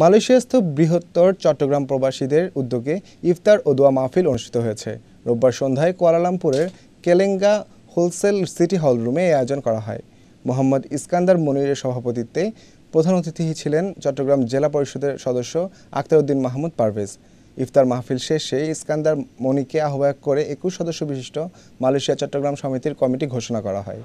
মালয়েশিয়াস্থ বৃহত্তর চট্টগ্রাম প্রবাসীদের উদ্যোগে ইফতার ও দোয়া মাহফিল অনুষ্ঠিত হয়েছে। রোববার সন্ধ্যায় কুয়ালালামপুরের কেলেঙ্গা হোলসেল সিটি হল রুমে এই আয়োজন করা হয়। মোহাম্মদ ইস্কান্দার মনিরের সভাপতিত্বে প্রধান অতিথি ছিলেন চট্টগ্রাম জেলা পরিষদের সদস্য আখতারউদ্দিন মাহমুদ পারভেজ। ইফতার মাহফিল শেষে ইস্কান্দার মনিকে আহ্বায়ক করে একুশ সদস্য বিশিষ্ট মালয়েশিয়া চট্টগ্রাম সমিতির কমিটি ঘোষণা করা হয়।